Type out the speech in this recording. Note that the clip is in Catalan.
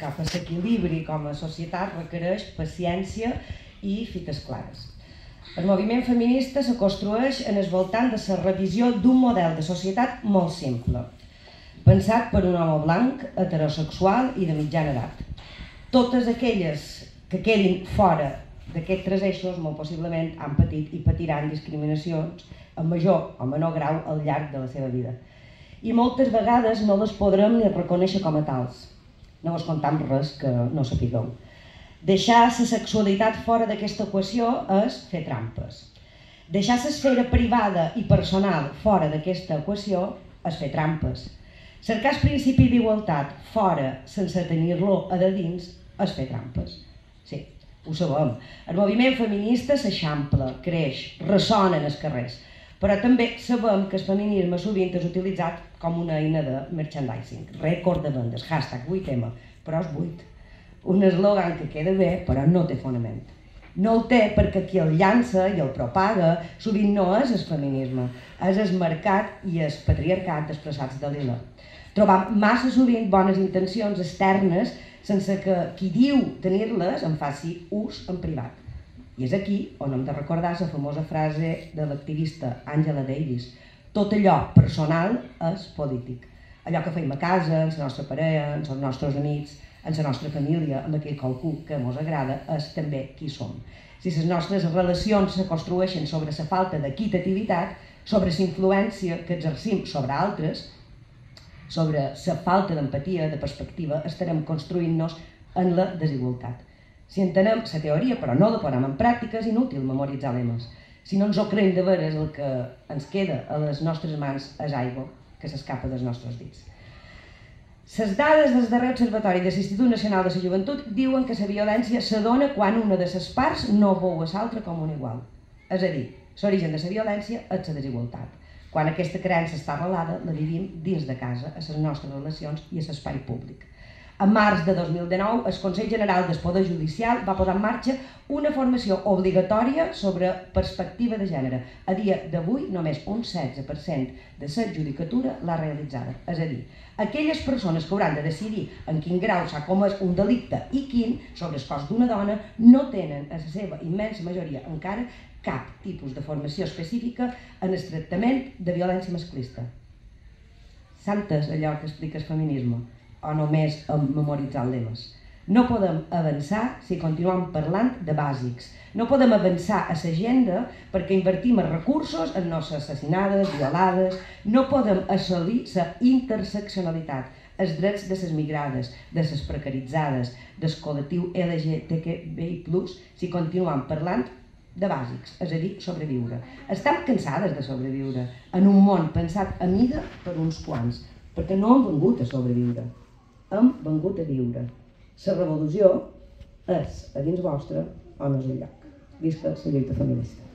cap a l'equilibri com a societat requereix paciència i fites clares. El moviment feminista se construeix en el voltant de la revisió d'un model de societat molt simple, pensat per un home blanc, heterosexual i de mitjana edat. Totes aquelles que quedin fora d'aquests tres eixos molt possiblement han patit i patiran discriminacions en major o menor grau al llarg de la seva vida. I moltes vegades no les podrem ni reconèixer com a tals, no vos contam res que no sapigueu. Deixar la sexualitat fora d'aquesta equació és fer trampes. Deixar l'esfera privada i personal fora d'aquesta equació és fer trampes. Cercar el principi d'igualtat fora sense tenir-lo a de dins és fer trampes. Sí, ho sabem. El moviment feminista s'eixampla, creix, ressona en els carrers, però també sabem que el feminisme sovint és utilitzat com una eina de merchandising, rècord de vendes, hashtag 8M, però és 8. Un eslògan que queda bé, però no té fonament. No el té perquè qui el llança i el propaga sovint no és el feminisme, és el mercat i el patriarcat expressats de lila. Trobam massa sovint bones intencions externes sense que qui diu tenir-les en faci ús en privat. I és aquí on hem de recordar la famosa frase de l'activista Angela Davis. Tot allò personal és polític. Allò que feim a casa, amb la nostra parella, amb els nostres amics, amb la nostra família, amb aquell qualcú que ens agrada, és també qui som. Si les nostres relacions se construeixen sobre la falta d'equitativitat, sobre la influència que exercim sobre altres, sobre la falta d'empatia, de perspectiva, estarem construint-nos en la desigualtat. Si entenem la teoria, però no la posem en pràctica, és inútil memoritzar lemes. Si no ens ho creiem de veres, el que ens queda a les nostres mans és aigua que s'escapa dels nostres dits. Les dades del darrer observatori de l'Institut Nacional de la Joventut diuen que la violència s'adona quan una de les parts no veu a l'altra com un igual. És a dir, l'origen de la violència és la desigualtat. Quan aquesta creença està arrelada, la vivim dins de casa, a les nostres relacions i a l'espai públic. En març de 2019, el Consell General del Poder Judicial va posar en marxa una formació obligatòria sobre perspectiva de gènere. A dia d'avui, només un 16% de la judicatura l'ha realitzada. És a dir, aquelles persones que hauran de decidir en quin grau s'ha comès un delicte i quin sobre el cos d'una dona no tenen, a la seva immensa majoria encara, cap tipus de formació específica en el tractament de violència masclista. Santes allò que explica el feminisme o només memoritzar lemes. No podem avançar si continuem parlant de bàsics. No podem avançar a l'agenda perquè invertim els recursos en no ser assassinades, violades. No podem assolir la interseccionalitat, els drets de les migrades, de les precaritzades, del col·lectiu LGTBI+, si continuem parlant de bàsics, és a dir, sobreviure. Estem cansades de sobreviure en un món pensat a mida per uns quants, perquè no hem vengut a sobreviure hem vengut a viure. La revolució és a dins vostre o no és el lloc. Visca la lluita feminista.